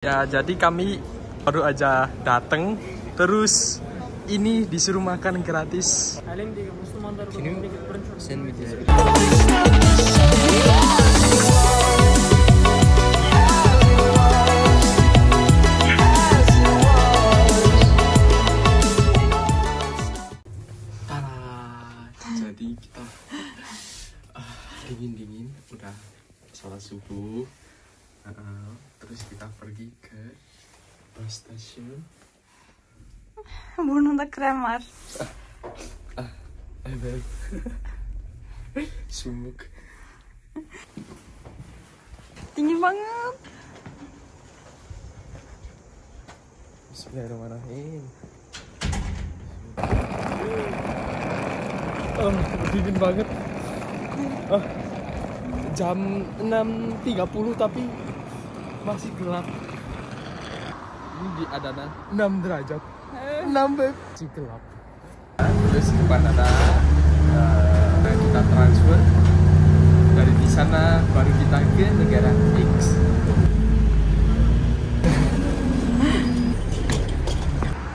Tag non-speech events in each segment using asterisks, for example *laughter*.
Ya, jadi kami baru aja dateng, terus ini disuruh makan gratis. Jadi kita dingin dingin, udah sholat subuh, Uh, terus kita pergi ke bus station. Burnunda krem var. Evet. Sumuk. Dingin banget. Bismillahirrahmanirrahim. Oh, dingin banget. Ah, jam 6.30 tapi masih gelap. Ini di Adana 6 derajat. 6 beb. Masih gelap. Terus di depan ada eh, kita transfer dari di sana baru kita ke negara X.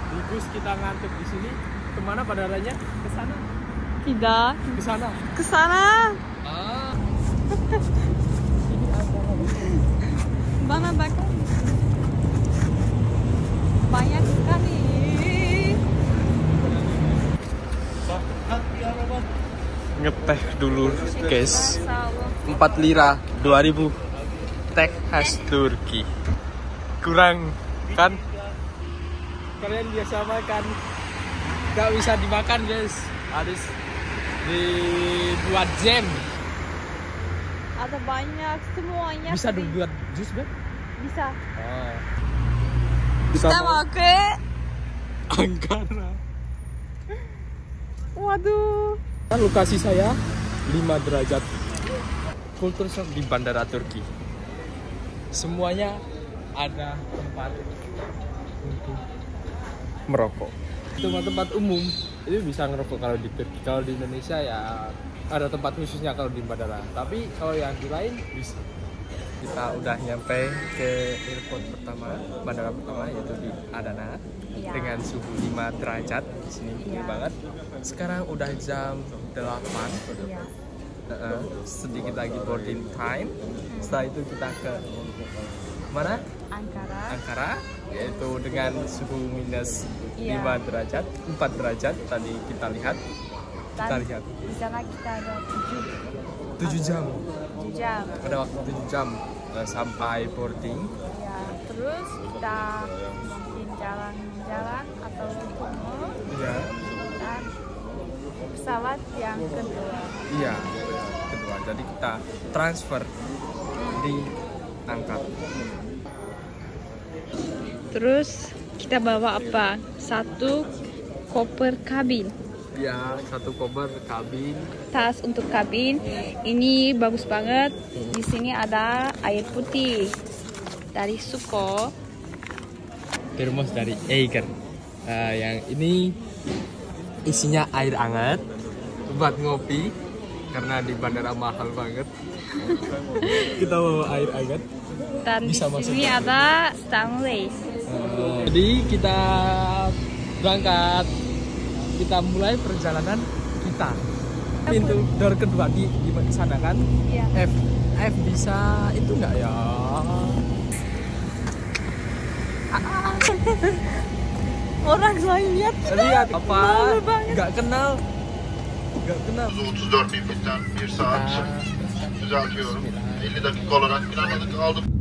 Di bus kita ngantuk di sini. Ke mana pada arahnya? Ke sana. Tidak. Ke sana. Ke sana. Ah. *laughs* Bana. Banyak sekali. Ngeteh dulu, guys. Sağ olun. 4 lira 2000 teh khas Turki. Kurang kan? Kalian biasa makan Gak bisa dimakan guys Harus dibuat jam Ada banyak semuanya. Bisa free. dibuat jus kan? Bisa. Oh. Kita mau ke. Ankara Waduh. Kan lokasi saya 5 derajat Culture shock di Bandara Turki Semuanya ada tempat untuk merokok Tempat-tempat umum itu bisa ngerokok kalau di Turki Kalau di Indonesia ya ada tempat khususnya kalau di bandara Tapi kalau yang di lain bisa kita udah nyampe ke airport pertama, bandara pertama yaitu di Adana Iya. dengan suhu 5 derajat di sini dingin Iya. banget. Sekarang udah jam 8 Iya. Heeh, sedikit lagi boarding time. Setelah itu kita ke mana? Ankara. Ankara, yaitu dengan suhu minus Iya. 5 derajat, 4 derajat tadi kita lihat. Lihat Di sana kita ada tujuh 7 jam. tujuh jam. Ada waktu 7 jam eh, sampai boarding. Ya, terus kita mungkin jalan-jalan atau ketemu Iya. dan pesawat yang kedua. Iya. Kedua, jadi kita transfer di Ankara. Terus kita bawa apa? Satu koper kabin. Ya, satu koper kabin. Tas untuk kabin. Ini bagus banget. Di sini ada air putih dari Suko. termos dari Eiger Eh, yang ini isinya air hangat buat ngopi karena di bandara mahal banget *laughs* kita bawa air hangat Dan Bisa di masuk sini ada stainless. Eh, jadi kita berangkat kita mulai perjalanan kita. Pintu door kedua di di sana kan? Iya. F F bisa itu nggak ya? *laughs* Orang saya lihat lihat apa? Nggak kenal. Nggak kenal. 34 bin 1 saat düzeltiyorum. 50 dakika olarak planladık aldım.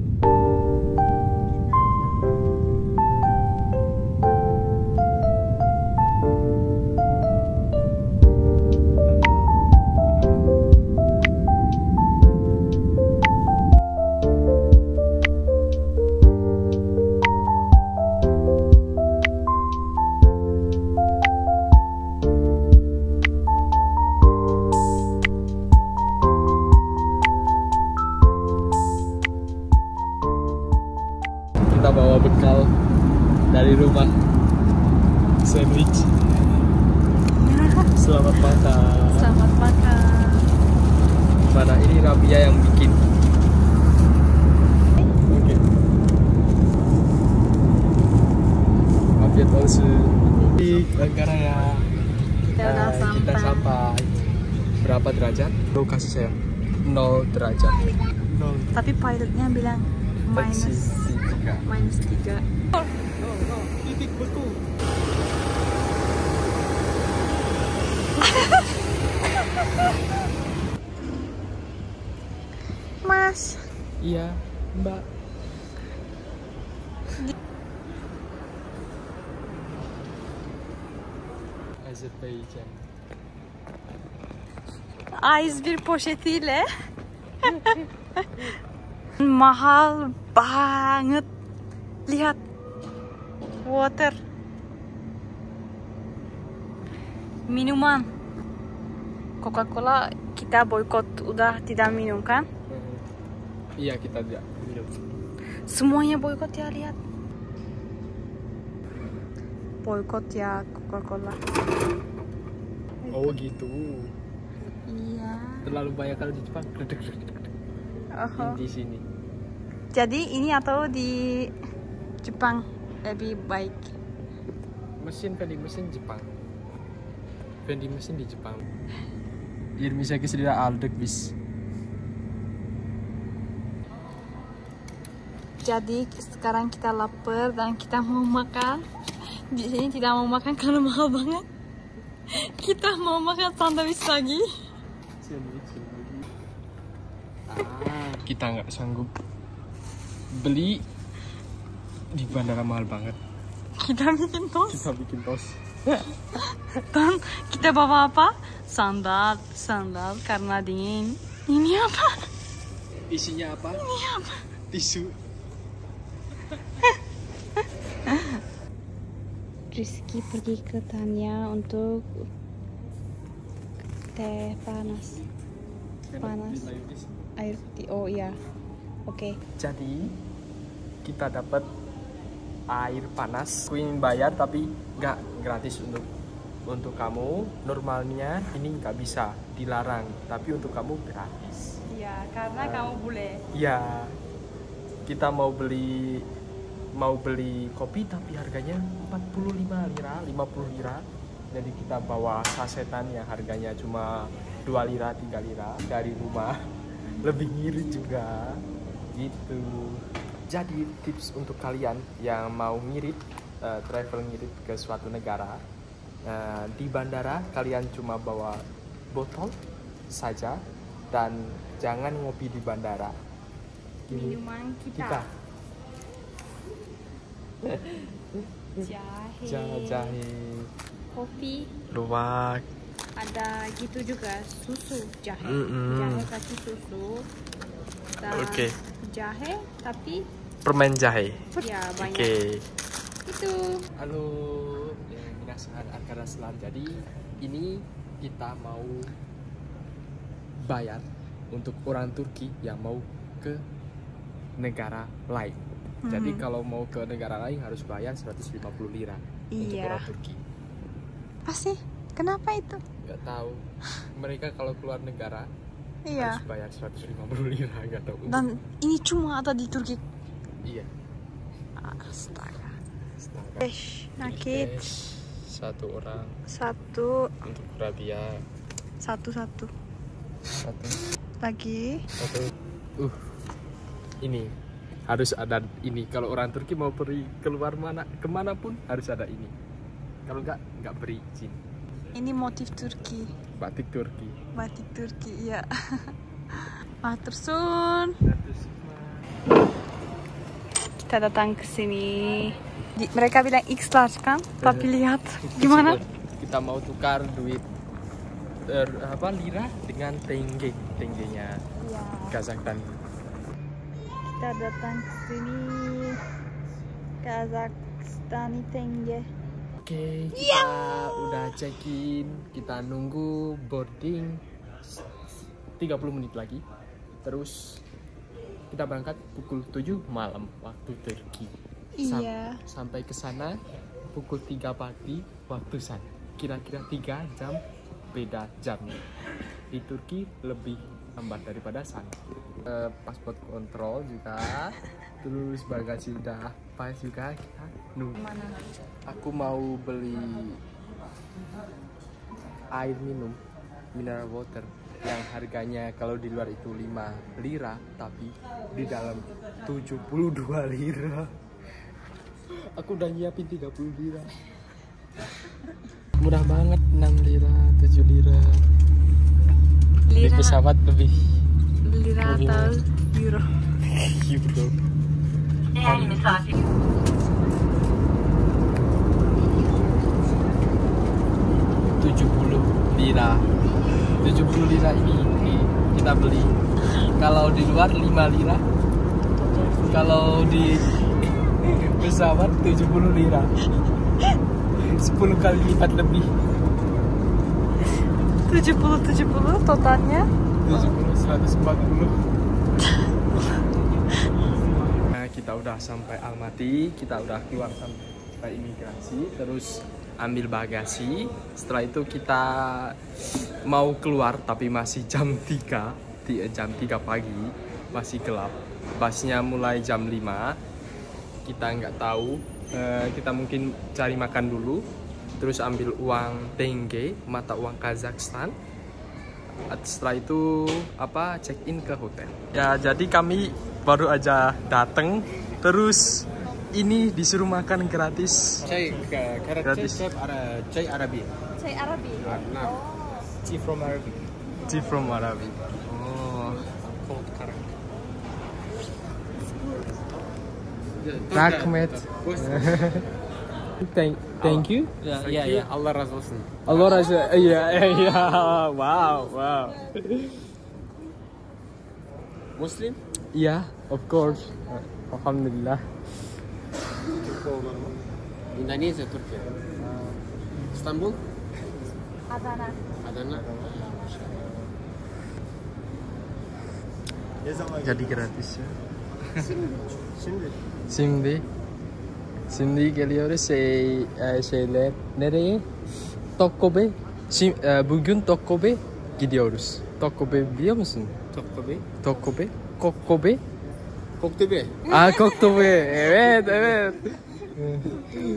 Makan Selamat makan. mana ini Rabia yang bikin. Oke. Changsu di ya. Kita udah Eh, kita sampai. berapa derajat? Lo kasih saya. 0 derajat. 0 Tapi pilotnya bilang minus tiga. Minus tiga. titik beku Mas, iya mbak Azerbaijan A101 poşetiyle *laughs* mahal banget. Lihat. Water. Minuman. Coca-Cola kita boykot udah tidak minum kan? Iya kita tidak Semuanya boykot ya lihat. Boykot ya Coca-Cola. oh gitu Iya. terlalu banyak kalau di Jepang. Oho. di sini Jadi ini atau di Jepang lebih baik. mesin vending mesin Jepang vending mesin di Jepang Yermisaki sudah aldek bis Jadi sekarang kita lapar dan kita mau makan. Di sini tidak mau makan karena mahal banget. Kita mau makan sandwich lagi. ah, kita nggak sanggup beli di bandara mahal banget Kita bikin tos kita bikin tos dan kita bawa apa? Sandal, sandal karena dingin. Ini apa? isinya apa tisu Rizky pergi ke Tanya untuk teh panas, Panas. air putih. Oh iya, oke. jadi kita dapat air panas. Queen bayar tapi nggak gratis untuk untuk kamu. Normalnya ini nggak bisa dilarang tapi untuk kamu gratis. Iya, karena kamu boleh. ya kita mau beli mau beli kopi tapi harganya 45 lira 50 lira. Jadi kita bawa sasetan yang harganya cuma 2 lira 3 lira dari rumah. *laughs* Lebih ngirit juga. Gitu. Jadi tips untuk kalian yang mau ngirit eh, travel ngirit ke suatu negara eh, di bandara kalian cuma bawa botol saja dan jangan ngopi di bandara. Minuman kita. Jahe, jahe. Jahe. Kopi, luwak. Ada gitu juga susu jahe, Mm-mm. jahe kasih susu, Oke. jahe tapi permen jahe. Ya oke. Banyak itu. halo ya, minasan arkadaşlar jadi ini kita mau bayar untuk orang Turki yang mau ke negara lain jadi Mhm. kalau mau ke negara lain harus bayar 150 lira untuk Iya. orang Turki Pasti kenapa itu? nggak tahu mereka kalau keluar negara Iya. harus bayar 150 lira nggak tahu Dan ini cuma ada di Turki. iya Astaga. Astaga. Eh, nakit. Tes satu orang Satu, untuk Rabia satu, satu. satu Lagi. satu uh ini harus ada ini kalau orang Turki mau pergi keluar mana ke mana pun harus ada ini kalau nggak nggak beri izin Ini motif Turki. batik Turki Batik Turki, iya. *laughs* Matursun. Kita datang ke sini. Di- mereka bilang X large kan? Tapi lihat gimana? kita mau tukar duit er, apa lira dengan tenge tenggenya Iya. Kazakhstan Kita datang ke sini. Kazakhstani tenge. Oke, kita udah check in, kita nunggu boarding 30 menit lagi. Terus kita berangkat pukul 7 malam waktu Turki. Sam- Iya. sampai ke sana pukul 3 pagi waktu sana. Kira-kira 3 jam beda jamnya. Di Turki lebih lambat daripada sana. Eh, paspor kontrol juga. *laughs* Terus bagasi udah pas juga kita nunggu. Mana? aku mau beli air minum mineral water yang harganya kalau di luar itu 5 lira tapi di dalam 72 lira. Aku udah nyiapin 30 lira. Murah banget 6 lira 7 lira. Di Lira, pesawat lebih lira atau euro? euro tujuh puluh lira. 70 lira ini i- kita beli. Kalau di luar 5 lira. Kalau di pesawat 70 lira. 10 kali lipat lebih. 70 70 totalnya? 70 140 nah, kita udah sampai Almaty kita udah keluar sampai imigrasi terus ambil bagasi. Setelah itu kita mau keluar tapi masih jam 3 di jam 3 pagi masih gelap. Busnya mulai jam 5 kita nggak tahu Eh, kita mungkin cari makan dulu terus ambil uang tenge mata uang Kazakhstan setelah itu apa check in ke hotel. Ya jadi kami baru aja dateng terus ini disuruh makan gratis. Chai gratis. Chai arabi. Chai arabi? Ah, nah. Oh, tea from arabi. Tea from arabi. Oh. Cold karak takmet thank thank you Ya, ya, ya. Allah razı olsun. Allah rasa iya iya wow wow Muslim? iya of course alhamdulillah Indonesia, Türkiye. İstanbul? Adana. Adana. jadi gratis ya şimdi şimdi şimdi geliyoruz şey e, şeyler nereye Tokkobe Şim, e, bugün Tokkobe gidiyoruz Tokkobe biliyor musun Tokkobe. Tokkobe Kokkobe Koktepe. ah Kokkobe evet evet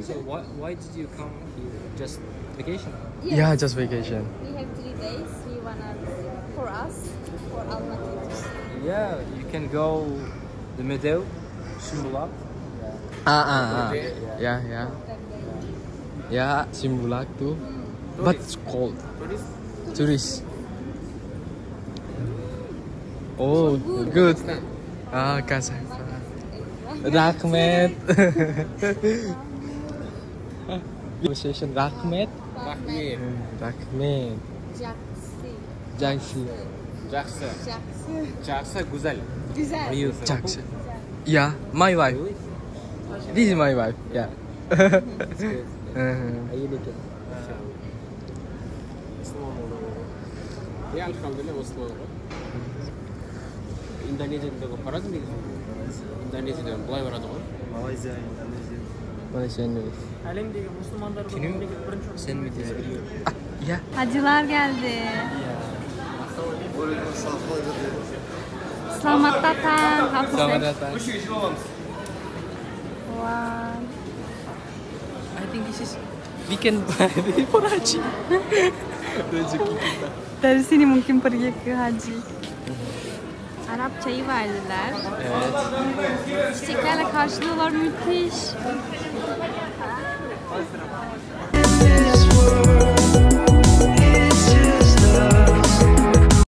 So why, why did you come here? Just vacation? yeah just vacation We have three days. We wanna for us for Almaty. Yeah, you can go the Meadow, Shimbulak. Ah ah ah. ya. Ya ya. Simbulak tuh but it's cold. Tourist? tourist oh good. ah Kazakhstan. Rahmet *laughs* Conversation Rahmet Rahmi. Rahmet Jaksi. Jaksi. Jaksa. Jaksi. Jaksa güzel. Güzel. You Jaksi. Yeah my wife This is my wife. Yeah. it's good. I eat it. Yeah, Alhamdulillah, Oslo. Indonezya'da para mı gidiyorsun? Indonezya'dan bulay var adamı. Malezya, Endonezya. Malezya, Endonezya. Müslümanlar bu çok sen mi diyorsun? Ya. Hacılar geldi. Selamat datang. Selamat datang. Hoş geldiniz one. I think this is we can *laughs* buy for Haji. Rezeki kita. Dari sini mungkin pergi ke Haji. Arap çayı verdiler. Evet. Çiçeklerle karşılıyorlar müthiş.